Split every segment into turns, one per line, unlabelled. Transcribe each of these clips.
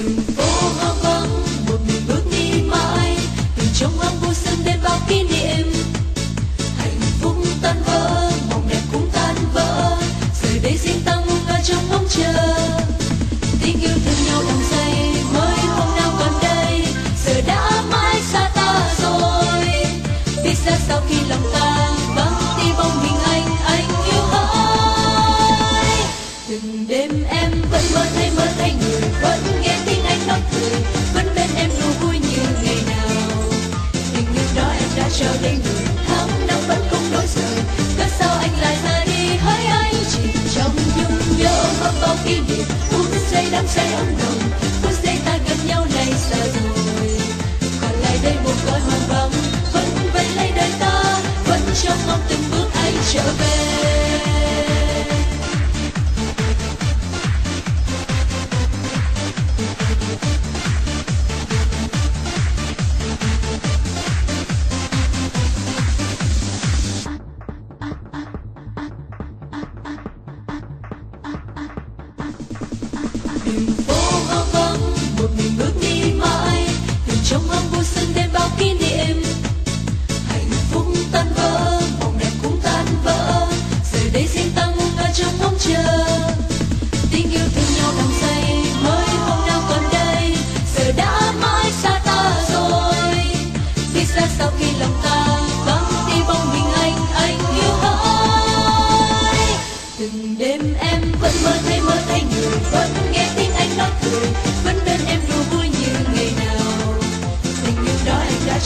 Thank you. you.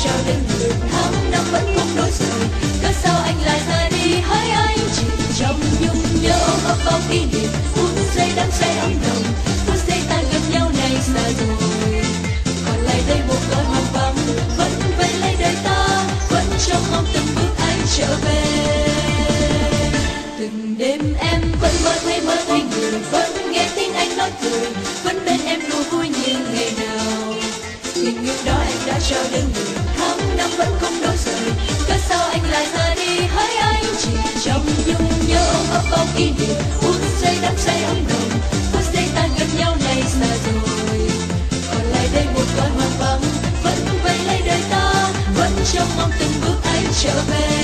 Cho trao đến người. Tháng năm vẫn không đổi rồi cớ sao anh lại ra đi? Hỡi anh chỉ trong nhung nhớ ấp bao kỷ niệm. Phút giây đắm say ấm nồng phút giây ta gần nhau này xa rồi. Còn lại đây một cõi hoang vắng. Vẫn vây lấy đời ta. Vẫn trong mong từng bước anh trở về. Từng đêm em vẫn mơ thấy mơ thấy người. Vẫn nghe tiếng anh nói cười. Trong mong từng bước anh trở về.